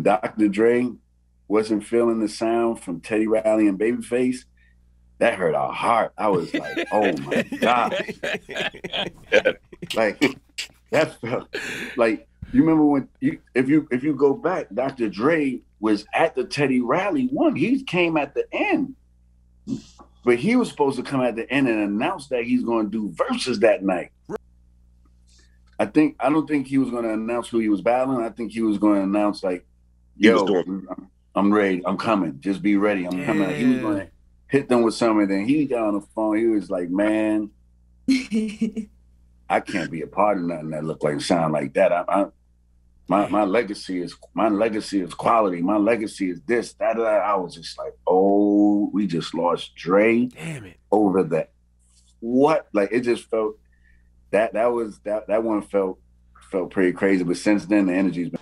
when Dr. Dre wasn't feeling the sound from Teddy Riley and Babyface, that hurt our heart. I was like, oh my God. like that felt like you remember when you if you if you go back, Dr. Dre was at the Teddy Riley one. He came at the end. But he was supposed to come at the end and announce that he's going to do Verzuz that night. I think I don't think he was going to announce who he was battling. I think he was going to announce like, "Yo, I'm, I'm ready. I'm coming. Just be ready. I'm yeah. coming." He was going to hit them with something. Then he got on the phone. He was like, "Man, I can't be a part of nothing that look like sound like that. I, I, my my legacy is my legacy is quality. My legacy is this, that, that. I was just like, oh, we just lost Dre. Damn it. Over that. What? Like it just felt that that was that that one felt felt pretty crazy. But since then the energy's been